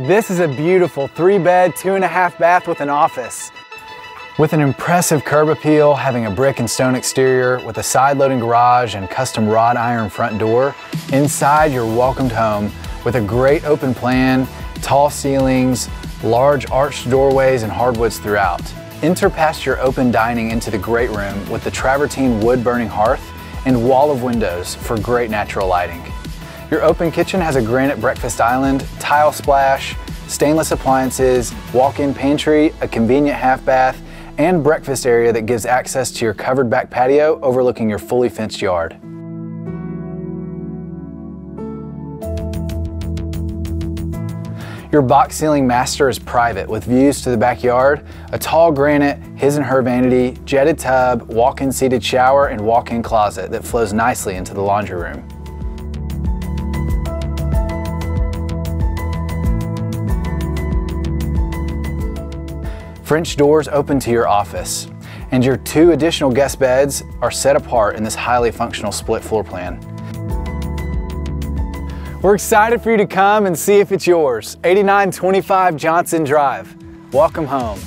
This is a beautiful three bed, two and a half bath with an office. With an impressive curb appeal, having a brick and stone exterior with a side loading garage and custom wrought iron front door, inside you're welcomed home with a great open plan, tall ceilings, large arched doorways and hardwoods throughout. Enter past your open dining into the great room with the travertine wood burning hearth and wall of windows for great natural lighting. Your open kitchen has a granite breakfast island, tile splash, stainless appliances, walk-in pantry, a convenient half bath, and breakfast area that gives access to your covered back patio overlooking your fully fenced yard. Your box ceiling master is private with views to the backyard, a tall granite, his and her vanity, jetted tub, walk-in seated shower, and walk-in closet that flows nicely into the laundry room. French doors open to your office, and your two additional guest beds are set apart in this highly functional split floor plan. We're excited for you to come and see if it's yours. 8925 Johnson Drive. Welcome home.